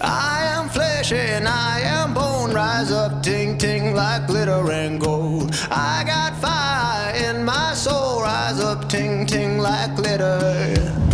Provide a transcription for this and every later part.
I am flesh and I am bone. Rise up, ting ting like glitter and gold. I got fire in my soul. Rise up, ting ting like glitter.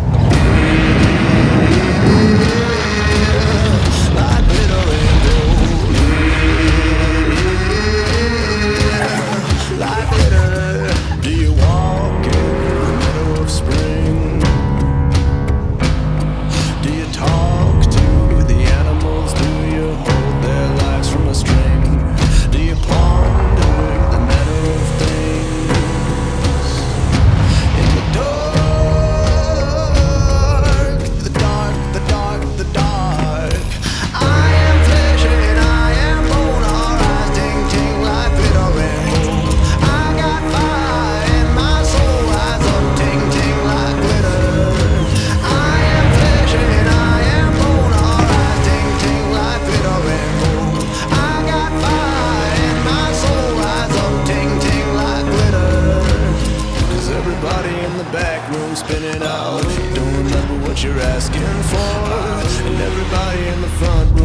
I'm spinning out. Don't remember what you're asking for. And everybody in the front row.